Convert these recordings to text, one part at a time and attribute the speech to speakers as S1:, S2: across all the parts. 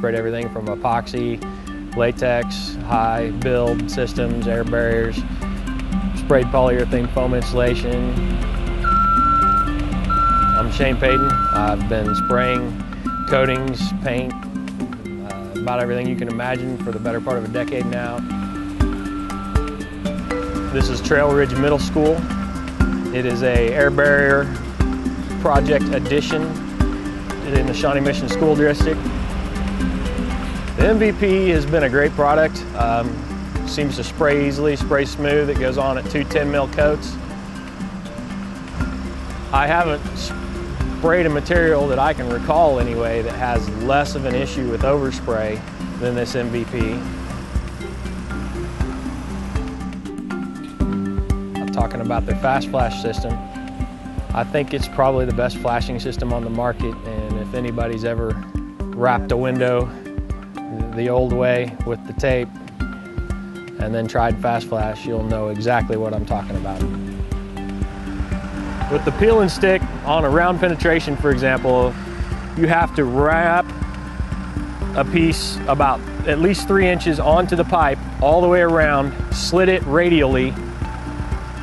S1: sprayed everything from epoxy, latex, high build systems, air barriers, sprayed polyurethane foam insulation. I'm Shane Peden. I've been spraying coatings, paint, uh, about everything you can imagine for the better part of a decade now. This is Trailridge Middle School. It is a air barrier project addition in the Shawnee Mission School District. The MVP has been a great product. Um, seems to spray easily, spray smooth. It goes on at two 10 mil coats. I haven't sprayed a material that I can recall anyway that has less of an issue with overspray than this MVP. I'm talking about their fast flash system. I think it's probably the best flashing system on the market and if anybody's ever wrapped a window the old way with the tape and then tried fast flash, you'll know exactly what I'm talking about. With the peel and stick on a round penetration, for example, you have to wrap a piece about at least three inches onto the pipe all the way around, slit it radially,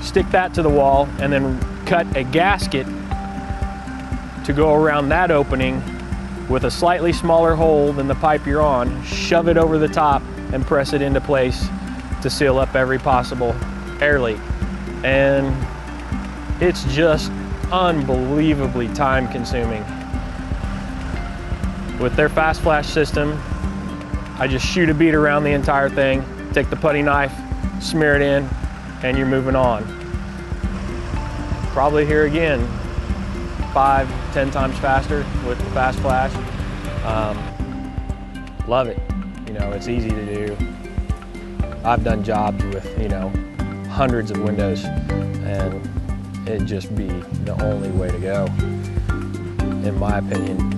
S1: stick that to the wall, and then cut a gasket to go around that opening with a slightly smaller hole than the pipe you're on, shove it over the top and press it into place to seal up every possible air leak. And it's just unbelievably time consuming. With their fast flash system, I just shoot a bead around the entire thing, take the putty knife, smear it in, and you're moving on probably here again five, ten times faster with the fast flash. Um, love it. You know, it's easy to do. I've done jobs with, you know, hundreds of windows and it'd just be the only way to go, in my opinion.